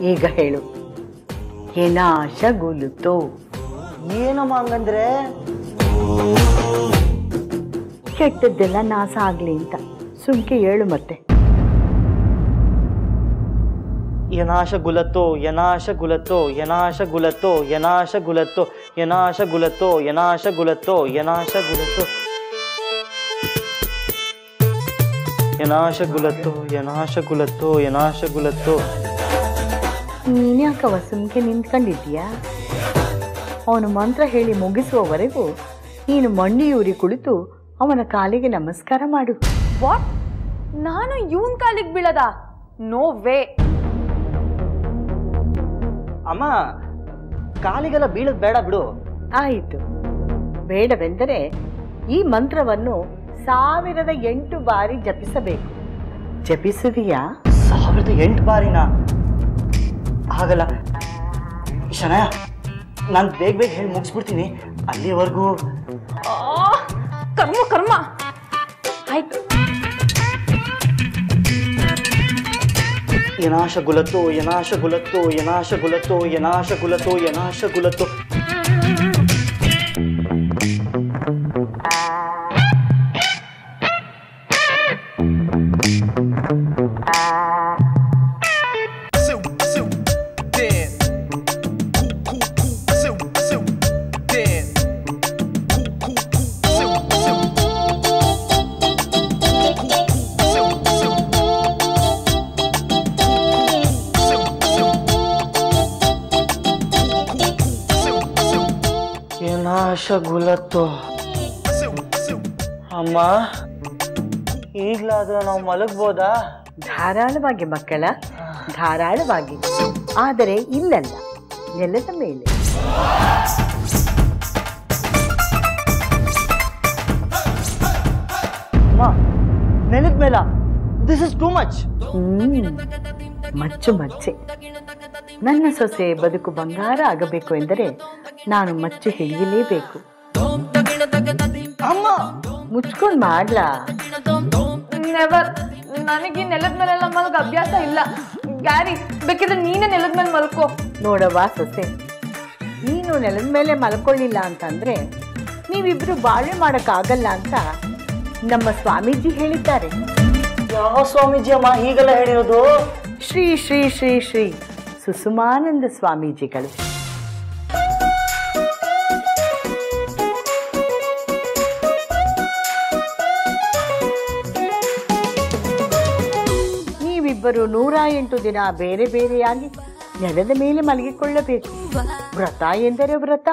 ಈಗ ಹೇಳು ಏನಾಶಗುಲುತೋ ಏನಮ್ಮ ಹಂಗಂದ್ರೆ ಕೆಟ್ಟದ್ದೆಲ್ಲ ನಾಶ ಆಗ್ಲಿ ಅಂತ ಸುಮ್ಕೆ ಹೇಳು ಮತ್ತೆ ಯನಾಶ ಗುಲತ್ತೋ ಯನಾಶ ಗುಲತ್ತೋ ಯನಾಶ ಗುಲತ್ತೋ ಯನಾಶ ಗುಲತ್ತೋ ಯನಾಶ ಗುಲತ್ತೋ ಯನಾಶ ಗುಲತ್ತೋ ಯನಾಶ ಗುಲತ್ತೋ ಯನಾಶ ಗುಲತ್ತೋ ಯನಾಶ ಗುಲತ್ತೋ ಯನಾಶ ಗುಲತ್ತೋ ನೀನ್ಯಾಕವ ವಸಂತಿಗೆ ನಿಂತ್ಕೊಂಡಿದ್ಯಾ ಅವನು ಮಂತ್ರ ಹೇಳಿ ಮುಗಿಸುವವರೆಗೂ ನೀನು ಮಣ್ಣಿಯೂರಿ ಕುಳಿತು ಅವನ ಕಾಲಿಗೆ ನಮಸ್ಕಾರ ಮಾಡು. ವಾಟ್? ನಾನು ಇವನ್ ಕಾಲಿಗೆ ಬೀಳದ? ನೋ ವೇ ಅಮ್ಮ ಕಾಲಿಗೆಲ್ಲ ಬೀಳದ್ ಬೇಡ ಬಿಡು. ಆಯಿತು. ಬೇಡವೆಂದರೆ ಈ ಮಂತ್ರವನ್ನು ಸಾವಿರದ ಎಂಟು ಬಾರಿ ಜಪಿಸಬೇಕು. ಜಪಿಸಿದೀಯಾ? ಸಾವಿರದ ಎಂಟು ಬಾರಿನ? ಆಗಲ್ಲ ಶನಯ ನಾನು ಬೇಗ ಬೇಗ ಹೇಳಿ ಮುಗಿಸ್ಬಿಡ್ತೀನಿ. ಅಲ್ಲಿವರೆಗೂ ಕರ್ಮ ಕರ್ಮ. ಆಯ್ತು. ಯನಾಶ ಗುಲತ್ತೋ ಯನಾಶ ಗುಲತ್ತೋ ಯನಾಶ ಗುಲತ್ತೋ ಯನಾಶ ಗುಲತ್ತೋ ಯನಾಶ ಗುಲತ್ತೋ. Seu. ಅಮ್ಮ ಈಗ್ಲಾದ್ರೂ ನಾವು ಮಲಗ್ಬೋದಾ? ಧಾರಾಳವಾಗಿ ಮಕ್ಕಳ ಧಾರಾಳವಾಗಿ. ಆದರೆ ಇಲ್ಲಲ್ಲ ನೆಲದ ಮೇಲೆ. ಅಮ್ಮ ನೆಲದ ಮೇಲ. ದಿಸ್ ಇಸ್ ಟೂ ಮಚ್ ಮಚ್ಚು ಮಚ್ಚೆ. ನನ್ನ ಸೊಸೆ ಬದುಕು ಬಂಗಾರ ಆಗಬೇಕು ಎಂದರೆ ನಾನು ಮಚ್ಚು ಹಿಡಿಯಲೇಬೇಕು. ಅಮ್ಮ! ಮುಚ್ಕೊಂಡು ಮಾಡ್ಲಾ? ನೆವರ್ ನನಗೆ ನೆಲದ ಮೇಲೆಲ್ಲ ಮಲಗ ಅಭ್ಯಾಸ ಇಲ್ಲ. ಗ್ಯಾರಿ ಬೇಕಿದ್ರೆ ನೀನೇ ನೆಲದ ಮೇಲೆ ಮಲ್ಕೋ. ನೋಡವ್ವ ಸೊಸೆ ನೀನು ನೆಲದ ಮೇಲೆ ಮಲ್ಕೊಳ್ಳಿಲ್ಲ ಅಂತಂದ್ರೆ ನೀವಿಬ್ರು ಬಾಳ್ವೆ ಮಾಡೋಕ್ಕಾಗಲ್ಲ ಅಂತ ನಮ್ಮ ಸ್ವಾಮೀಜಿ ಹೇಳಿದ್ದಾರೆ. ಯಾವ ಸ್ವಾಮೀಜಿ ಅಮ್ಮ ಹೀಗೆಲ್ಲ ಹೇಳಿರೋದು? ಶ್ರೀ ಶ್ರೀ ಶ್ರೀ ಶ್ರೀ. ಸುಸುಮಾನಂದ ಸ್ವಾಮೀಜಿಗಳು. ನೀವಿಬ್ಬರು ನೂರ ಎಂಟು ದಿನ ಬೇರೆ ಬೇರೆಯಾಗಿ ನೆಲದ ಮೇಲೆ ಮಲಗಿಕೊಳ್ಳಬೇಕು. ವ್ರತ ಎಂದರೆ ವ್ರತ.